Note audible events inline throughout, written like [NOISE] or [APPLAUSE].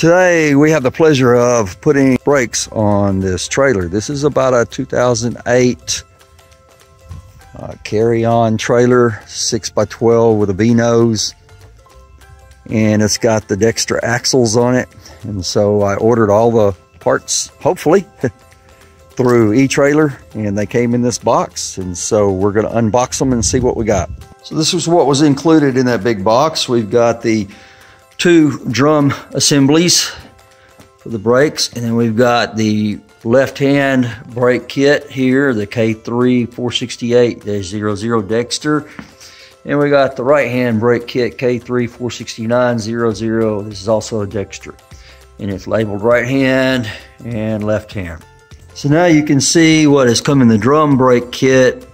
Today we have the pleasure of putting brakes on this trailer. This is about a 2008 uh, carry-on trailer, 6x12 with a V-nose. And it's got the Dexter axles on it. And so I ordered all the parts, hopefully, [LAUGHS] through e-trailer and they came in this box. And so we're gonna unbox them and see what we got. So this is what was included in that big box. We've got the two drum assemblies for the brakes, and then we've got the left-hand brake kit here, the K3 468-00 Dexter, and we got the right-hand brake kit K3 469-00. This is also a Dexter, and it's labeled right hand and left hand. So now you can see what has come in the drum brake kit.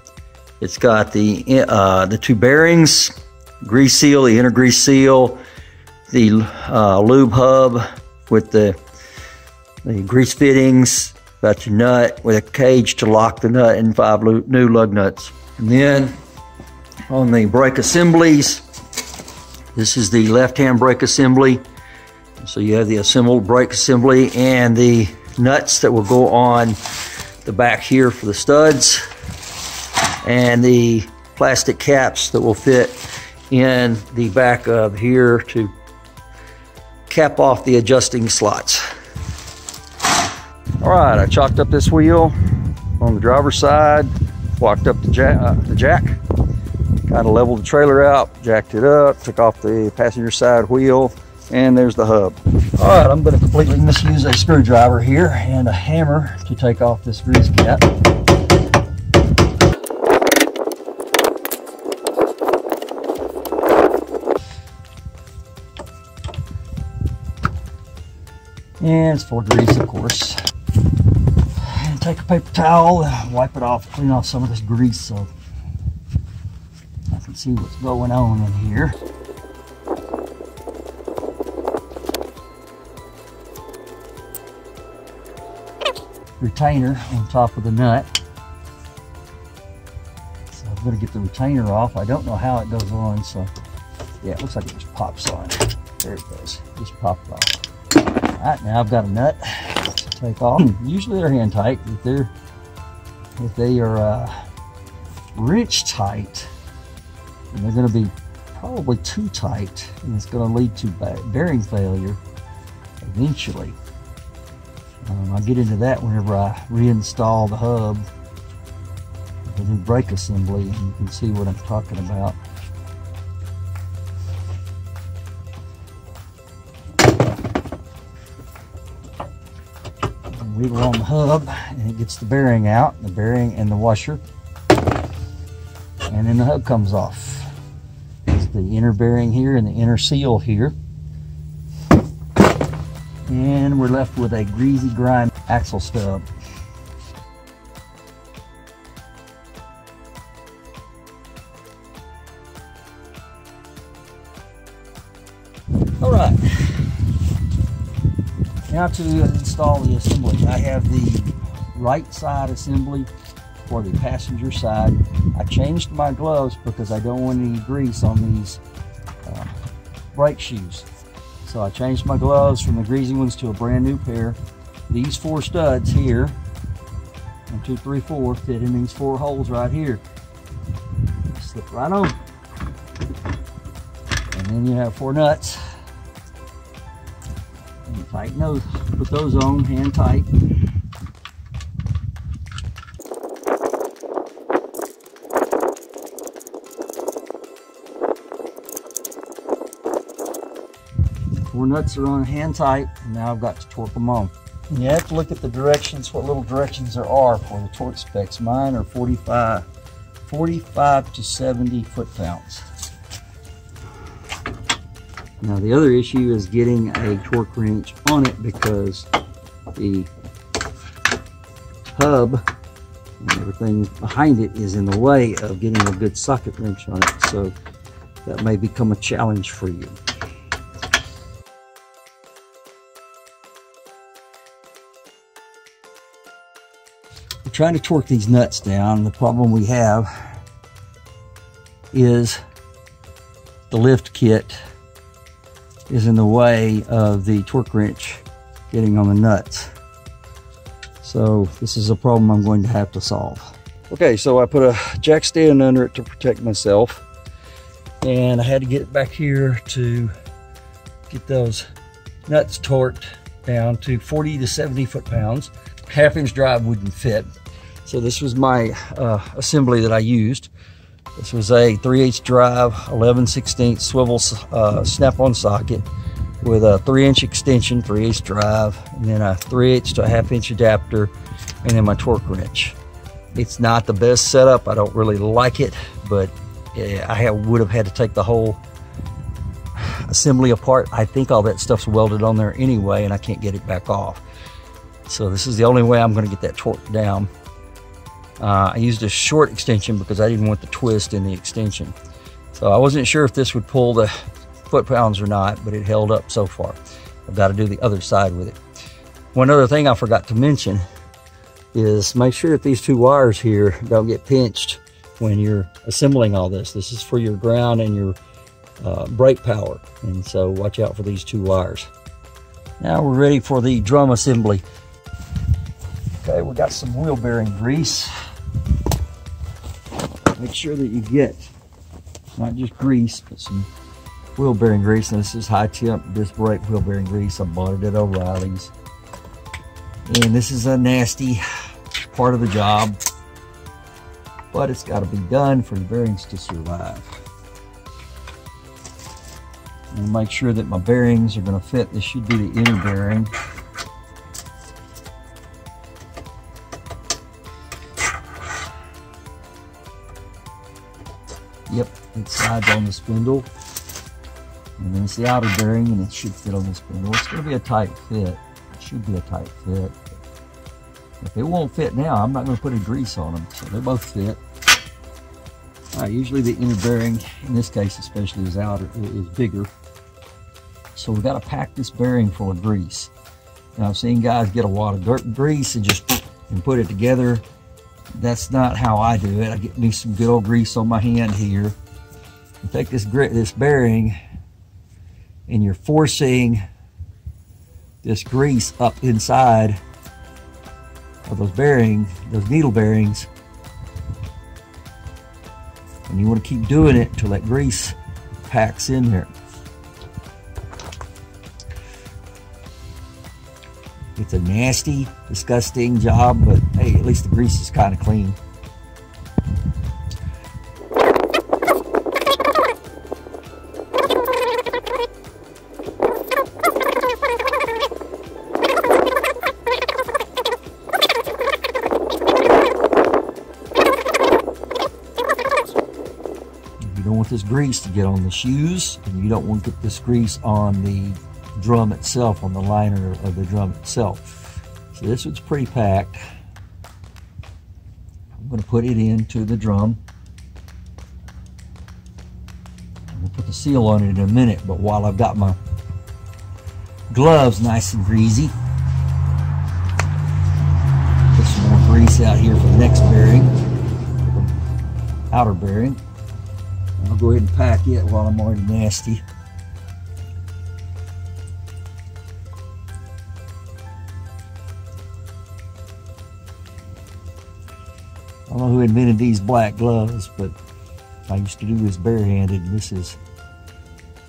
It's got the uh, the two bearings, grease seal, the inner grease seal, the uh, lube hub with the, the grease fittings, got your nut with a cage to lock the nut and five new lug nuts. And then on the brake assemblies, this is the left-hand brake assembly. So you have the assembled brake assembly and the nuts that will go on the back here for the studs and the plastic caps that will fit in the back of here to cap off the adjusting slots. All right, I chalked up this wheel on the driver's side, walked up the jack, uh, the jack kind of leveled the trailer out, jacked it up, took off the passenger side wheel, and there's the hub. All right, I'm going to completely misuse a screwdriver here and a hammer to take off this grease cap. And it's of grease, of course. And take a paper towel, wipe it off, clean off some of this grease so I can see what's going on in here. Retainer on top of the nut. So I'm going to get the retainer off. I don't know how it goes on, so yeah, it looks like it just pops on. There it goes. Just popped off. Alright, now I've got a nut to take off. Usually they're hand tight. If they're if they are uh, wrench tight, and they're going to be probably too tight, and it's going to lead to bearing failure eventually. Um, I'll get into that whenever I reinstall the hub, the new brake assembly, and you can see what I'm talking about. Wheel on the hub and it gets the bearing out, the bearing and the washer. And then the hub comes off. There's the inner bearing here and the inner seal here. And we're left with a greasy grime axle stub. Now to install the assembly. I have the right side assembly for the passenger side. I changed my gloves because I don't want any grease on these uh, brake shoes. So I changed my gloves from the greasy ones to a brand new pair. These four studs here, one, two, three, four, fit in these four holes right here. Slip right on. And then you have four nuts those, put those on hand tight. Four nuts are on hand tight, and now I've got to torque them on. And you have to look at the directions, what little directions there are for the torque specs. Mine are 45, 45 to 70 foot-pounds. Now the other issue is getting a torque wrench on it because the hub and everything behind it is in the way of getting a good socket wrench on it. So that may become a challenge for you. We're trying to torque these nuts down. The problem we have is the lift kit is in the way of the torque wrench getting on the nuts. So this is a problem I'm going to have to solve. Okay, so I put a jack stand under it to protect myself. And I had to get back here to get those nuts torqued down to 40 to 70 foot-pounds. Half inch drive wouldn't fit. So this was my uh, assembly that I used. This was a 3 8 drive, 11 16 swivel uh, snap-on socket with a 3 inch extension, 3 8 drive, and then a 3 8 to a half inch adapter, and then my torque wrench. It's not the best setup. I don't really like it, but I would have had to take the whole assembly apart. I think all that stuff's welded on there anyway, and I can't get it back off. So this is the only way I'm going to get that torque down. Uh, I used a short extension because I didn't want the twist in the extension. So I wasn't sure if this would pull the foot-pounds or not, but it held up so far. I've got to do the other side with it. One other thing I forgot to mention is make sure that these two wires here don't get pinched when you're assembling all this. This is for your ground and your uh, brake power. And so watch out for these two wires. Now we're ready for the drum assembly. Okay, we got some wheel bearing grease. Make sure that you get not just grease, but some wheel bearing grease. And this is high temp disc brake wheel bearing grease. I bought it at O'Reilly's. And this is a nasty part of the job, but it's got to be done for the bearings to survive. And make sure that my bearings are going to fit. This should be the inner bearing. On the spindle. And then it's the outer bearing and it should fit on the spindle. It's going to be a tight fit. It should be a tight fit. If it won't fit now, I'm not going to put a grease on them. So they both fit. All right, usually the inner bearing, in this case especially, is outer is bigger. So we've got to pack this bearing full of grease. Now I've seen guys get a wad of dirt and grease and just and put it together. That's not how I do it. I get me some good old grease on my hand here. Take this grit, this bearing and you're forcing this grease up inside of those bearings, those needle bearings. And you want to keep doing it until that grease packs in there. It's a nasty, disgusting job, but hey, at least the grease is kind of clean. This grease to get on the shoes, and you don't want to get this grease on the drum itself, on the liner of the drum itself. So this one's pre-packed. I'm going to put it into the drum. We'll put the seal on it in a minute, but while I've got my gloves nice and greasy, put some more grease out here for the next bearing, outer bearing. I'll go ahead and pack it while I'm already nasty. I don't know who invented these black gloves, but I used to do this barehanded, and this is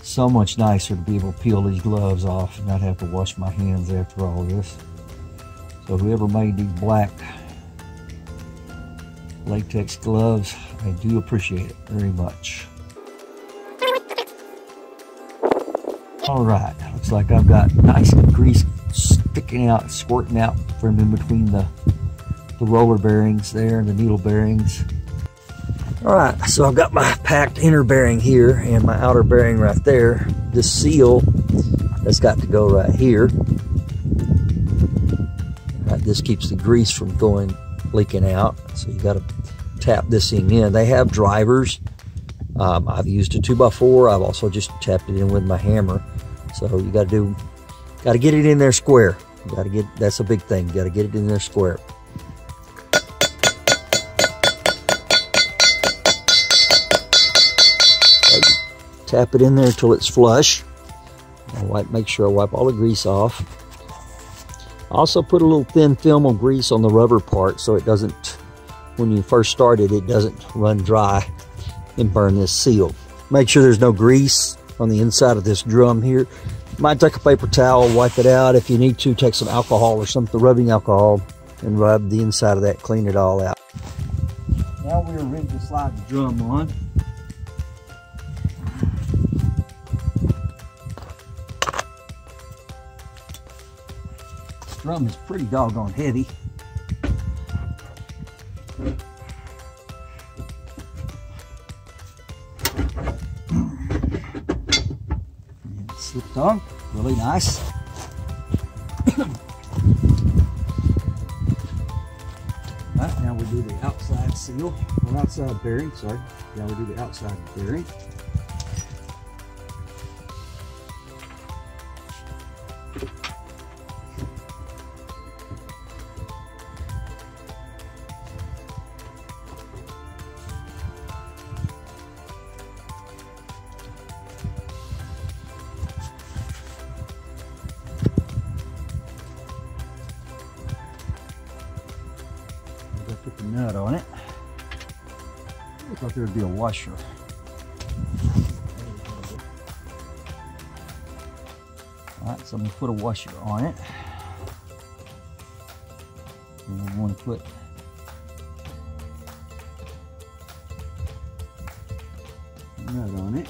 so much nicer to be able to peel these gloves off and not have to wash my hands after all this. So whoever made these black latex gloves, I do appreciate it very much. All right, looks like I've got nice grease sticking out, squirting out from in between the, the roller bearings there and the needle bearings. All right, so I've got my packed inner bearing here and my outer bearing right there. This seal that's got to go right here. Right, this keeps the grease from going leaking out. So you got to tap this thing in. They have drivers. Um, I've used a 2x4. I've also just tapped it in with my hammer. So you got to do, got to get it in there square. You got to get, that's a big thing. You got to get it in there square. Tap it in there until it's flush. I'll wipe, make sure I wipe all the grease off. Also put a little thin film of grease on the rubber part so it doesn't, when you first start it, it doesn't run dry and burn this seal. Make sure there's no grease on the inside of this drum here. Might take a paper towel, wipe it out. If you need to, take some alcohol or something, rubbing alcohol, and rub the inside of that, clean it all out. Now we're ready to slide the drum on. Drum is pretty doggone heavy. slipped on, really nice. [COUGHS] right, now we do the outside seal, or outside uh, bearing, sorry. Now we do the outside bearing. Nut on it. I thought there would be a washer. Alright, so I'm going to put a washer on it. Going to put nut on it.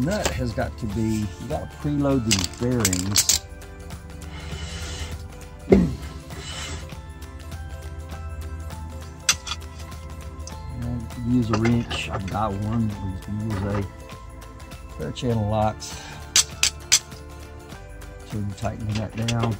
Nut has got to be, you got to preload these bearings. use a wrench, I've got one, use a pair of channel locks to tighten that down.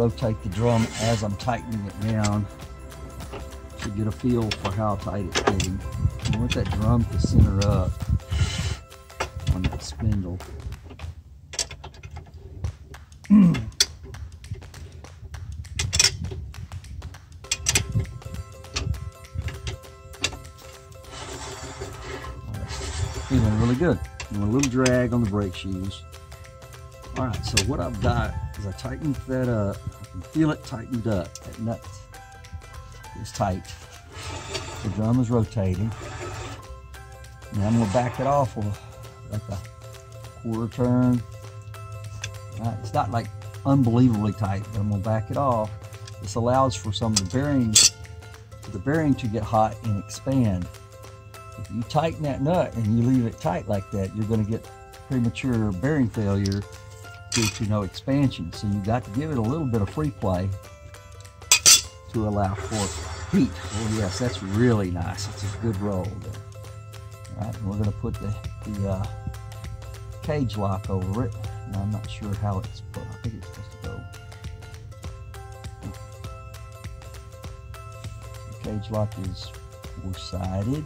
Rotate the drum as I'm tightening it down to get a feel for how tight it's getting. You want that drum to center up on that spindle. [CLEARS THROAT] Feeling really good. And a little drag on the brake shoes. All right, so what I've got is I tightened that up. Can feel it tightened up. That nut is tight. The drum is rotating. Now I'm gonna back it off with like a quarter turn. Right, it's not like unbelievably tight, but I'm gonna back it off. This allows for some of the bearings, the bearing to get hot and expand. If you tighten that nut and you leave it tight like that, you're gonna get premature bearing failure due to no expansion. So you've got to give it a little bit of free play to allow for heat. Oh yes, that's really nice. It's a good roll. All right, we're going to put the, the uh, cage lock over it. I'm not sure how it's put. I think it's supposed to go. The cage lock is four-sided.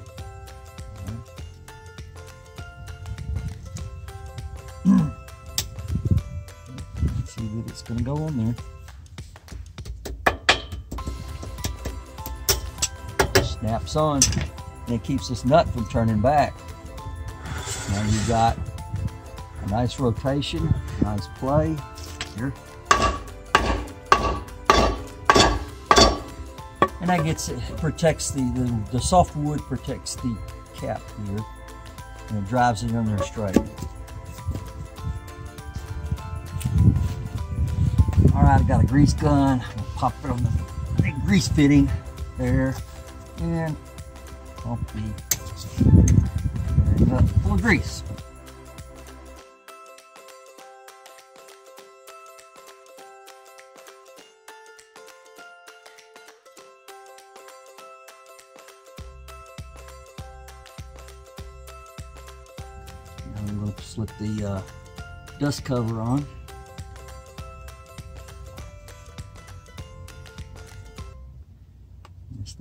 To go on there. Snaps on and it keeps this nut from turning back. Now you've got a nice rotation, nice play. Here. And that gets it protects the, the, the soft wood protects the cap here and it drives it in there straight. All right, I've got a grease gun. I'll pop it on the big grease fitting there and pump the up full of grease. Now I'm going to slip the uh, dust cover on.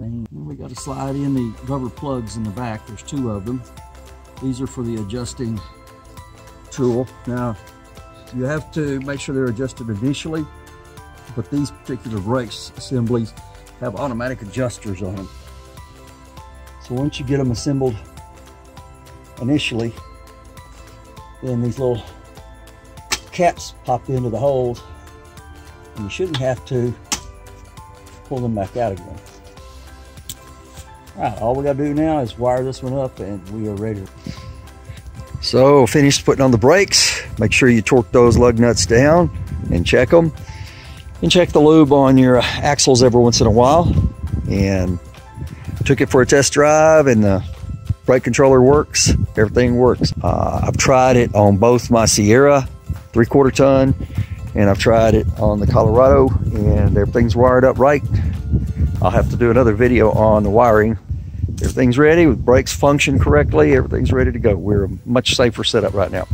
Thing. And we got to slide in the rubber plugs in the back. There's two of them. These are for the adjusting tool. Now, you have to make sure they're adjusted initially, but these particular brakes assemblies have automatic adjusters on them. So once you get them assembled initially, then these little caps pop into the holes and you shouldn't have to pull them back out again. All right, all we gotta do now is wire this one up and we are ready. So finished putting on the brakes. Make sure you torque those lug nuts down and check them. And check the lube on your axles every once in a while. And took it for a test drive and the brake controller works. Everything works. Uh, I've tried it on both my Sierra three quarter ton and I've tried it on the Colorado and everything's wired up right. I'll have to do another video on the wiring. Everything's ready, The brakes function correctly, everything's ready to go. We're a much safer setup right now.